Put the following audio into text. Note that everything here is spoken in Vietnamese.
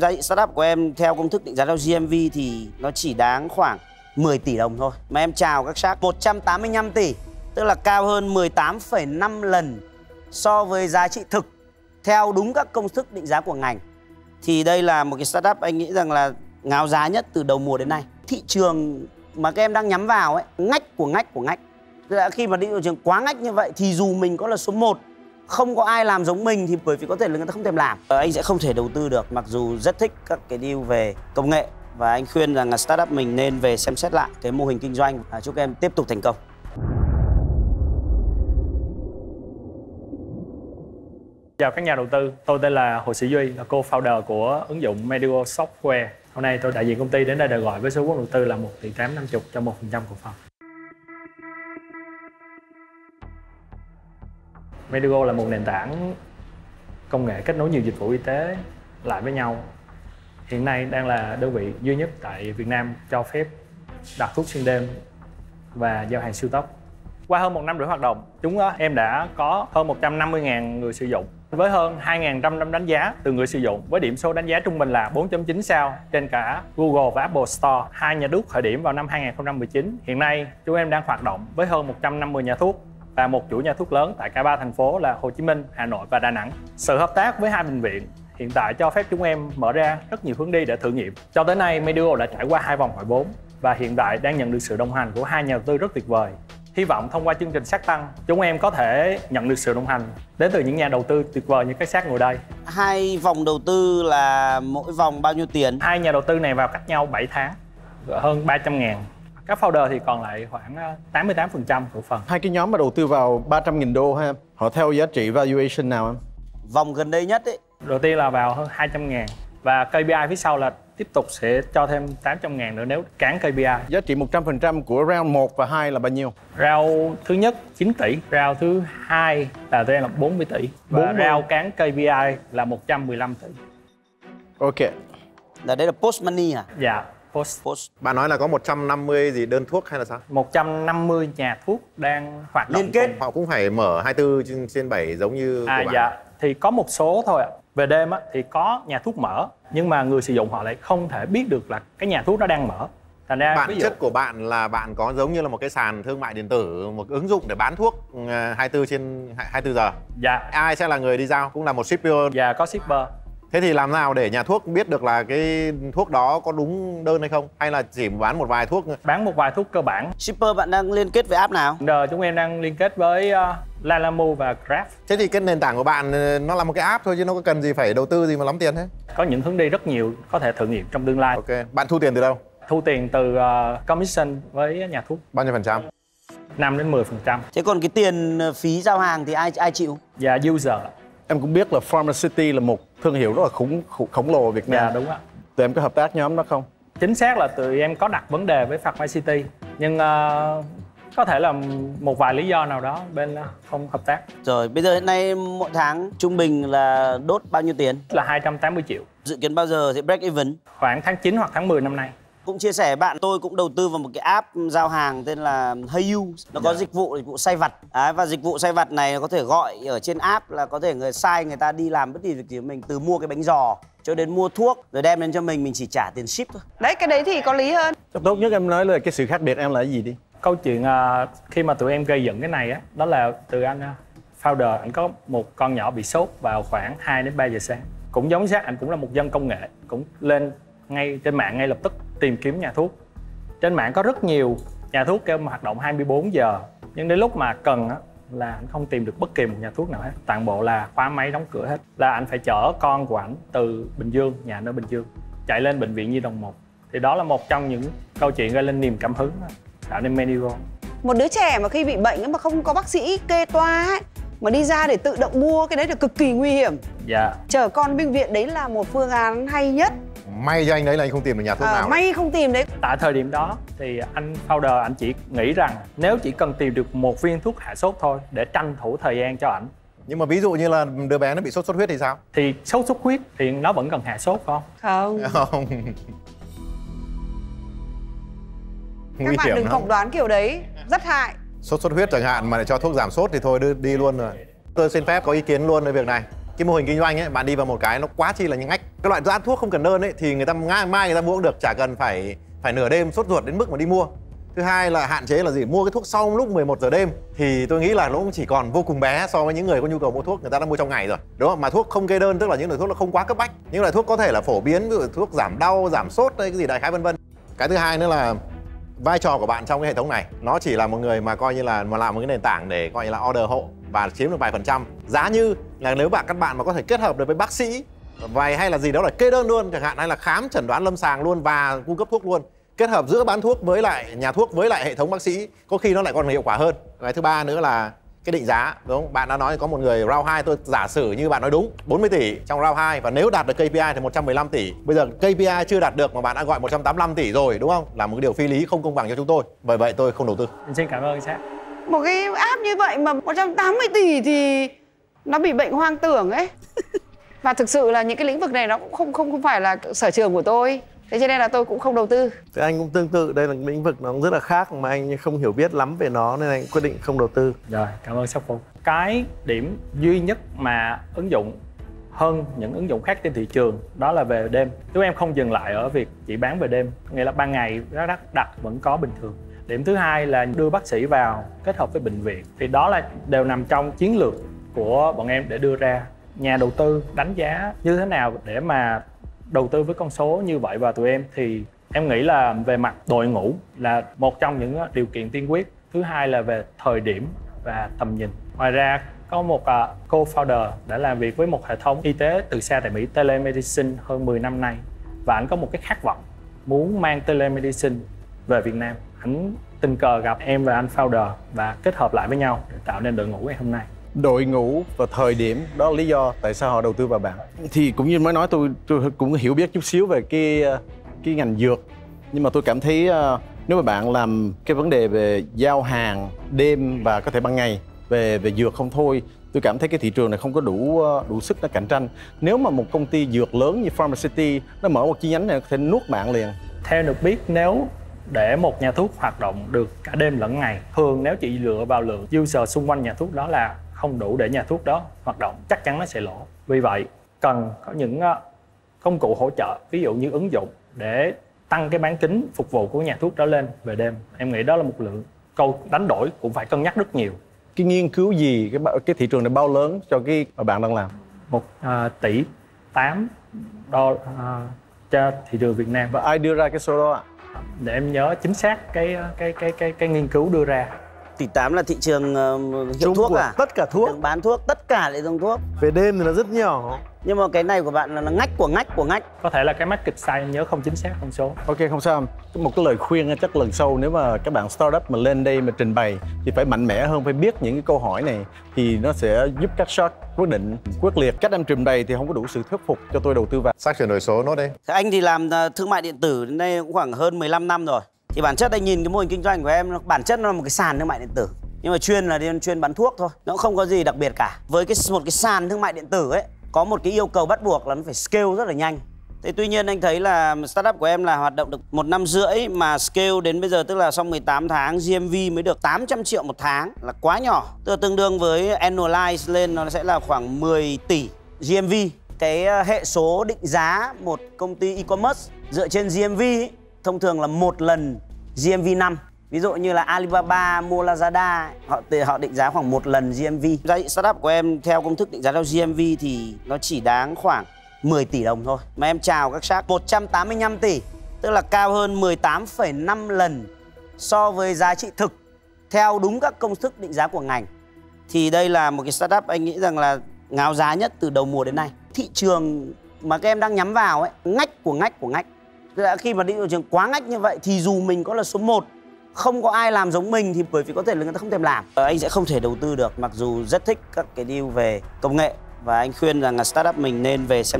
Giá trị startup của em theo công thức định giá theo GMV thì nó chỉ đáng khoảng 10 tỷ đồng thôi. Mà em chào các shark 185 tỷ, tức là cao hơn 18,5 lần so với giá trị thực theo đúng các công thức định giá của ngành. Thì đây là một cái startup anh nghĩ rằng là ngáo giá nhất từ đầu mùa đến nay. Thị trường mà các em đang nhắm vào ấy, ngách của ngách của ngách. Tức là khi mà đi thị trường quá ngách như vậy thì dù mình có là số 1 không có ai làm giống mình thì bởi vì có thể là người ta không thèm làm ờ, anh sẽ không thể đầu tư được mặc dù rất thích các cái deal về công nghệ và anh khuyên rằng là startup mình nên về xem xét lại cái mô hình kinh doanh à, chúc em tiếp tục thành công Chào các nhà đầu tư, tôi tên là Hồ Sĩ Duy, là co-founder của ứng dụng Medigo Software. Hôm nay tôi đại diện công ty đến đây để gọi với số vốn đầu tư là 1 tỷ 850 cho 1% cổ phần. Medigo là một nền tảng công nghệ kết nối nhiều dịch vụ y tế lại với nhau. Hiện nay đang là đơn vị duy nhất tại Việt Nam cho phép đặt thuốc xuyên đêm và giao hàng siêu tốc. Qua hơn một năm rưỡi hoạt động, chúng ờ, em đã có hơn 150.000 người sử dụng với hơn 2.500 đánh giá từ người sử dụng với điểm số đánh giá trung bình là 4.9 sao trên cả Google và Apple Store. Hai nhà đúc khởi điểm vào năm 2019. Hiện nay, chúng em đang hoạt động với hơn 150 nhà thuốc và một chuỗi nhà thuốc lớn tại cả ba thành phố là Hồ Chí Minh, Hà Nội và Đà Nẵng. Sự hợp tác với hai bệnh viện hiện tại cho phép chúng em mở ra rất nhiều hướng đi để thử nghiệm. Cho tới nay, Meduo đã trải qua hai vòng gọi vốn và hiện tại đang nhận được sự đồng hành của hai nhà đầu tư rất tuyệt vời. Hy vọng thông qua chương trình sát tăng, chúng em có thể nhận được sự đồng hành đến từ những nhà đầu tư tuyệt vời như các sát ngồi đây. hai vòng đầu tư là mỗi vòng bao nhiêu tiền Hai nhà đầu tư này vào cách nhau 7 tháng, hơn 300 ngàn. Các founder thì còn lại khoảng ờ, 88% cổ phần. Hai cái nhóm mà đầu tư vào 300.000 đô ha, họ theo giá trị valuation nào em? vòng gần đây nhất ấy Đầu tiên là vào hơn 200 ngàn và KPI phía sau là tiếp tục sẽ cho thêm 800 ngàn nữa nếu cán KPI. Giá trị 100% của round 1 và 2 là bao nhiêu? Round thứ nhất 9 tỷ, round thứ hai là tụi em là 40 tỷ và 40. round cán KPI là 115 tỷ. Ok. là đây là post money à Dạ, post post Bạn nói là có 150 gì đơn thuốc hay là sao? 150 nhà thuốc đang hoạt động Liên kết. cùng- Họ cũng phải mở 24 trên, trên 7 giống như À của bạn. dạ, thì có một số thôi ạ. Về đêm á, thì có nhà thuốc mở nhưng mà người sử dụng họ lại không thể biết được là cái nhà thuốc đó đang mở. Thành ra Bản dụ chất của bạn là bạn có giống như là một cái sàn thương mại điện tử, một ứng dụng để bán thuốc ờ, 24 trên 24 giờ. dạ Ai sẽ là người đi giao? Cũng là một shipper. và có shipper Thế thì làm nào để nhà thuốc biết được là cái thuốc đó có đúng đơn hay không? Hay là chỉ bán một vài thuốc bán một vài thuốc cơ bản. shipper bạn đang liên kết với app nào Giờ chúng em đang liên kết với uh, Lalamu và Grab. Thế thì cái nền tảng của bạn ờ, nó là một cái app thôi chứ nó có cần gì phải đầu tư gì mà lắm tiền thế? Có những hướng đi rất nhiều có thể thử nghiệm trong tương lai. Ok, bạn thu tiền từ đâu? Thu tiền từ uh, commission với nhà thuốc Bao nhiêu phần trăm? 5 đến 10% thế còn cái tiền ờ, phí giao hàng thì ai ai chịu và user. Em cũng biết là Pharmacity là một thương hiệu rất là khủng khổng lồ ở Việt Nam. Dạ đúng ạ. Tụi em có hợp tác nhóm đó không? Chính xác là tụi em có đặt vấn đề với Pharmacity nhưng uh, có thể là một vài lý do nào đó bên uh, không hợp tác rồi bây giờ hiện nay mỗi tháng trung bình là đốt bao nhiêu tiền là 280 triệu dự kiến bao giờ sẽ break even khoảng tháng 9 hoặc tháng 10 năm nay. Cũng chia sẻ bạn tôi cũng đầu tư vào một cái app giao hàng tên là Heyu. Nó có dịch vụ dịch vụ say vặt. Đấy, và dịch vụ say vặt này có thể gọi ở trên app là có thể người sai người ta đi làm bất kỳ việc gì mình từ mua cái bánh giò cho đến mua thuốc rồi đem đến cho mình mình chỉ trả tiền ship thôi. Đấy cái đấy thì có lý hơn. Tốt nhất em nói là cái sự khác biệt em là cái gì đi? Câu chuyện uh, khi mà tụi em gây dựng cái này á đó là từ anh uh, founder anh có một con nhỏ bị sốt vào khoảng 2 đến 3 giờ sáng. Cũng giống xác anh cũng là một dân công nghệ, cũng lên ngay trên mạng ngay lập tức tìm kiếm nhà thuốc. Trên mạng có rất nhiều nhà thuốc kêu mà hoạt động 24 giờ nhưng đến lúc mà cần á là anh không tìm được bất kỳ một nhà thuốc nào hết. Toàn bộ là khóa máy đóng cửa hết. Là anh phải chở con của anh từ bình dương nhà ở bình dương chạy lên bệnh viện nhi đồng 1 thì đó là một trong những câu chuyện gây lên niềm cảm hứng tạo nên Medigo Một đứa trẻ mà khi bị bệnh mà không có bác sĩ kê toa ấy Mà đi ra để tự động mua cái đấy là cực kỳ nguy hiểm. Dạ. Chở con bệnh viện đấy là một phương án hay nhất May cho anh đấy là anh không tìm được nhà thuốc à, nào. May không tìm đấy tại thời điểm đó thì anh founder anh chỉ nghĩ rằng nếu chỉ cần tìm được một viên thuốc hạ sốt thôi để tranh thủ thời gian cho ảnh Nhưng mà ví dụ như là đứa bé nó bị sốt xuất huyết thì sao? thì sốt xuất huyết thì nó vẫn cần hạ sốt phải không Không Không. Các Nguy bạn hiểm đừng phỏng đoán kiểu đấy Rất hại Sốt xuất huyết chẳng hạn mà lại cho thuốc giảm sốt thì thôi đưa, đi luôn rồi. Tôi xin phép có ý kiến luôn về việc này cái mô hình kinh doanh ấy, bạn đi vào một cái nó quá chi là nhanh ách cái loại giá thuốc không cần đơn ấy, thì người ta ngay mai người ta mua cũng được, chả cần phải phải nửa đêm sốt ruột đến mức mà đi mua. Thứ hai là hạn chế là gì? Mua cái thuốc sau lúc 11 giờ đêm. Thì tôi nghĩ là nó cũng chỉ còn vô cùng bé so với những người có nhu cầu mua thuốc, người ta đã mua trong ngày rồi. Đúng không? Mà thuốc không kê đơn, tức là những loại thuốc nó không quá cấp bách. Những loại thuốc có thể là phổ biến, ví dụ thuốc giảm đau, giảm sốt hay cái gì, đại khái vân vân. Cái thứ hai nữa là vai trò của bạn trong cái hệ thống này. Nó chỉ là một người mà coi như là, mà làm một cái nền tảng để coi như là order hộ và chiếm được vài phần trăm giá như là nếu bạn, các bạn mà có thể kết hợp được với bác sĩ vài hay là gì đó là kê đơn luôn chẳng hạn, hay là khám chẩn đoán lâm sàng luôn và cung cấp thuốc luôn kết hợp giữa bán thuốc với lại nhà thuốc với lại hệ thống bác sĩ, có khi nó lại còn hiệu quả hơn cái thứ ba nữa là cái định giá, đúng không? Bạn đã nói có một người round 2 tôi giả sử như bạn nói đúng 40 tỷ trong round 2 và nếu đạt được KPI thì 115 tỷ. Bây giờ KPI chưa đạt được mà bạn đã gọi 185 tỷ rồi, đúng không? Là một cái điều phi lý không công bằng cho chúng tôi. Bởi vậy tôi không đầu tư. Xin cảm ơn sếp. Một cái app như vậy mà 180 tỷ thì nó bị bệnh hoang tưởng ấy. Và thực sự là những cái lĩnh vực này nó cũng không không không phải là sở trường của tôi. Thế cho nên là tôi cũng không đầu tư. Thì anh cũng tương tự, đây là lĩnh vực nó cũng rất là khác mà anh không hiểu biết lắm về nó nên anh quyết định không đầu tư. Rồi, cảm ơn Sóc Phụng. Cái điểm duy nhất mà ứng dụng hơn những ứng dụng khác trên thị trường đó là về đêm. Chúng em không dừng lại ở việc chỉ bán về đêm, nghĩa là ban ngày nó đặt, đặt vẫn có bình thường. Điểm thứ hai là đưa bác sĩ vào kết hợp với bệnh viện. Thì đó là đều nằm trong chiến lược của bọn em để đưa ra. Nhà đầu tư đánh giá như thế nào để mà đầu tư với con số như vậy và tụi em thì em nghĩ là về mặt đội ngũ là một trong những ờ, điều kiện tiên quyết. Thứ hai là về thời điểm và tầm nhìn. Ngoài ra, có một ờ, co-founder đã làm việc với một hệ thống y tế từ xa tại Mỹ, telemedicine, hơn 10 năm nay. Và anh có một cái khát vọng muốn mang telemedicine về Việt Nam anh tình cờ gặp em và anh founder và kết hợp lại với nhau để tạo nên đội ngũ ngày hôm nay. Đội ngũ và thời điểm đó là lý do tại sao họ đầu tư vào bạn. Thì cũng như mới nói tôi tôi cũng hiểu biết chút xíu về cái cái ngành dược. Nhưng mà tôi cảm thấy uh, nếu mà bạn làm cái vấn đề về giao hàng đêm và có thể ban ngày về về dược không thôi tôi cảm thấy cái thị trường này không có đủ đủ sức để cạnh tranh. Nếu mà một công ty dược lớn như Pharmacity nó mở một chi nhánh này có thể nuốt bạn liền. Theo được biết nếu để một nhà thuốc hoạt động được cả đêm lẫn ngày. Thường nếu chị dựa vào lượng user xung quanh nhà thuốc đó là không đủ để nhà thuốc đó hoạt động chắc chắn nó sẽ lỗ. Vì vậy cần có những công cụ hỗ trợ ví dụ như ứng dụng để tăng cái bán kính phục vụ của nhà thuốc đó lên về đêm. Em nghĩ đó là một lượng câu đánh đổi cũng phải cân nhắc rất nhiều. Cái nghiên cứu gì cái cái thị trường này bao lớn cho cái mà bạn đang làm? Một uh, tỷ 8 đô uh, cho thị trường Việt Nam. Và ai đưa ra cái số đó ạ để em nhớ chính xác cái cái cái cái cái nghiên cứu đưa ra tỷ 8 là thị trường uh, hiệu Trung thuốc à? tất cả thuốc. Bán thuốc, tất cả lại dùng thuốc. Về đêm thì nó rất nhỏ. Nhưng mà cái này của bạn là, là ngách của ngách của ngách. Có thể là cái market size em nhớ không chính xác con số. Ok không sao. Một cái lời khuyên chắc lần sau nếu mà các bạn startup mà lên đây mà trình bày thì phải mạnh mẽ hơn, phải biết những cái câu hỏi này thì nó sẽ giúp các short quyết định quyết liệt. Cách em trình bày thì không có đủ sự thuyết phục cho tôi đầu tư vào. Sắc chuyển đổi số nốt đi. Anh thì làm uh, thương mại điện tử đến đây cũng khoảng hơn 15 năm rồi. Thì bản chất anh nhìn cái mô hình kinh doanh của em nó bản chất nó là một cái sàn thương mại điện tử nhưng mà chuyên là điên chuyên bán thuốc thôi nó cũng không có gì đặc biệt cả với cái một cái sàn thương mại điện tử ấy có một cái yêu cầu bắt buộc là nó phải scale rất là nhanh Thế tuy nhiên anh thấy là startup của em là hoạt động được một năm rưỡi mà scale đến bây giờ tức là sau 18 tháng GMV mới được 800 triệu một tháng là quá nhỏ. Tức là tương đương với annualize lên nó sẽ là khoảng 10 tỷ GMV. Cái ờ, hệ số định giá một công ty e-commerce dựa trên GMV ấy, thông thường là một lần GMV năm. Ví dụ như là Alibaba mua Lazada họ họ định giá khoảng một lần GMV giá trị startup của em theo công thức định giá theo GMV thì nó chỉ đáng khoảng 10 tỷ đồng thôi. Mà em chào các shark 185 tỷ tức là cao hơn 18,5 lần so với giá trị thực theo đúng các công thức định giá của ngành. Thì đây là một cái startup anh nghĩ rằng là ngáo giá nhất từ đầu mùa đến nay. Thị trường mà các em đang nhắm vào ấy ngách của ngách của ngách là khi mà đi thị trường quá ngách như vậy thì dù mình có là số 1 không có ai làm giống mình thì bởi vì có thể là người ta không thèm làm. Ờ, anh sẽ không thể đầu tư được mặc dù rất thích các cái deal về công nghệ. Và anh khuyên rằng là startup mình nên về xem